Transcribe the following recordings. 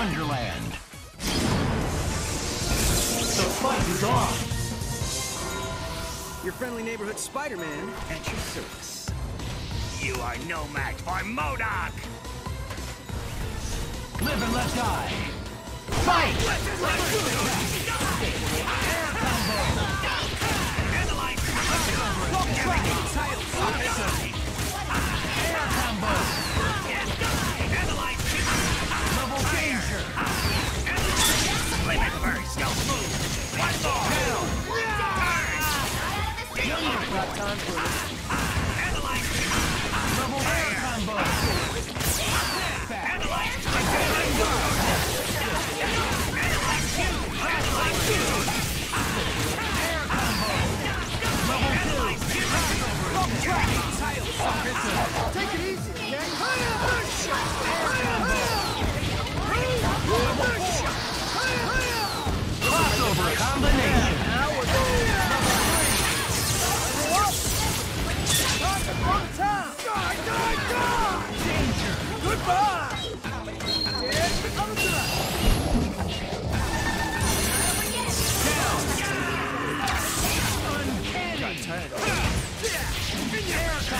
Wonderland. The fight is on. Your friendly neighborhood Spider-Man at your service. You are no match for MODOK! Live and let die! Fight! Let's let Air combo! Air combo!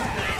Yeah.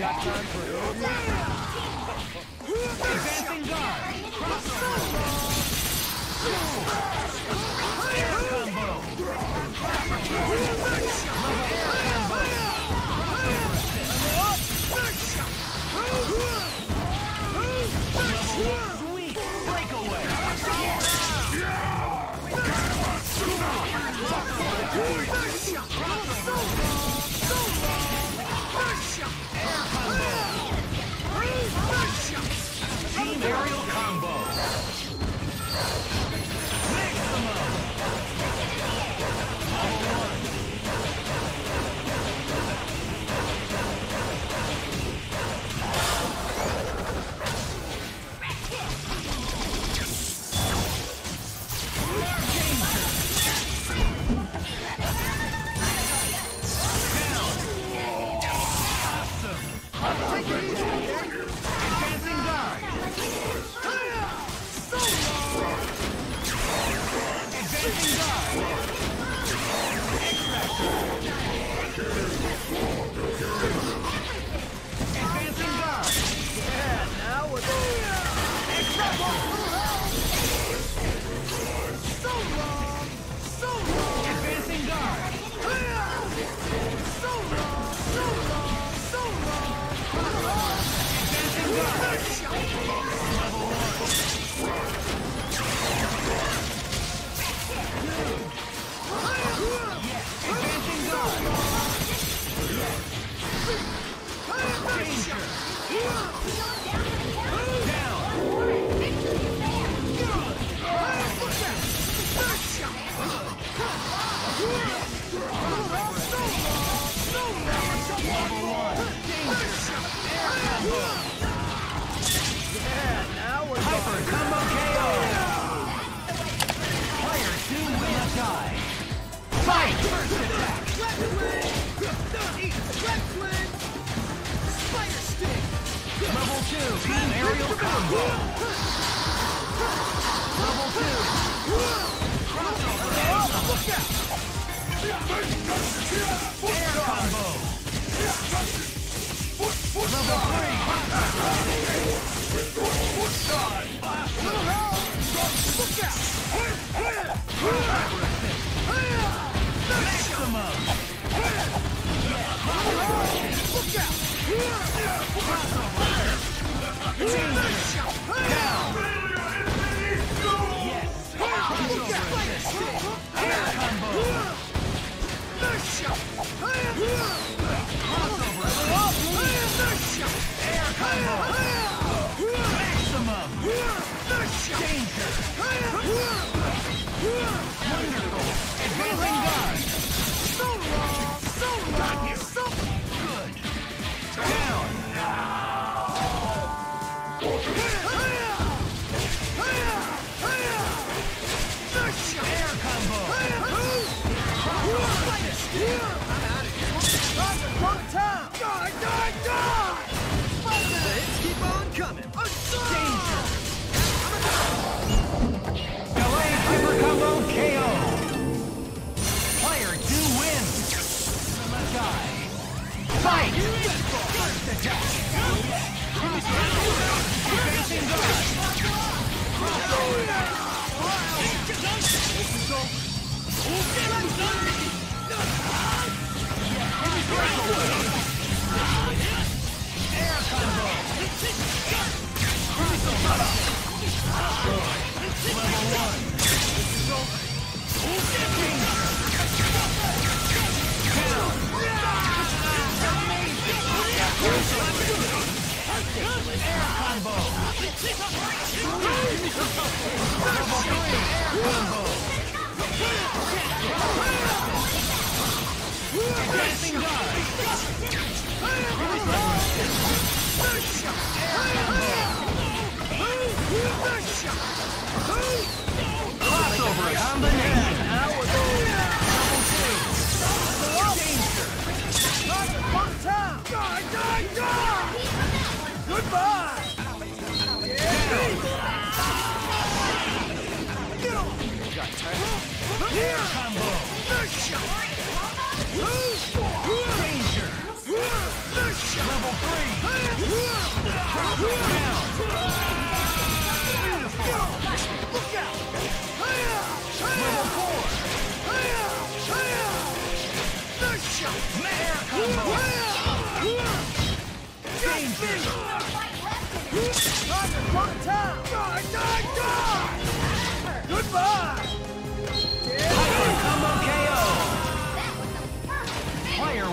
Got time for it. Advancing guard. Crossover. Air combo. Air combo. Sweet breakaway. Yeah! Imperial Level two. Team aerial combo. Level two. Air combo. Level three. Maximum. Air combo. Level three. Air combo. Danger. Level three.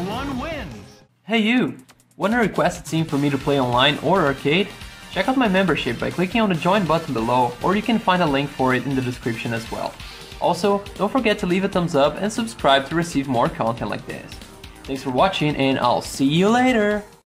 One wins. Hey you! Want a requested scene for me to play online or arcade? Check out my membership by clicking on the join button below or you can find a link for it in the description as well. Also, don't forget to leave a thumbs up and subscribe to receive more content like this. Thanks for watching and I'll see you later!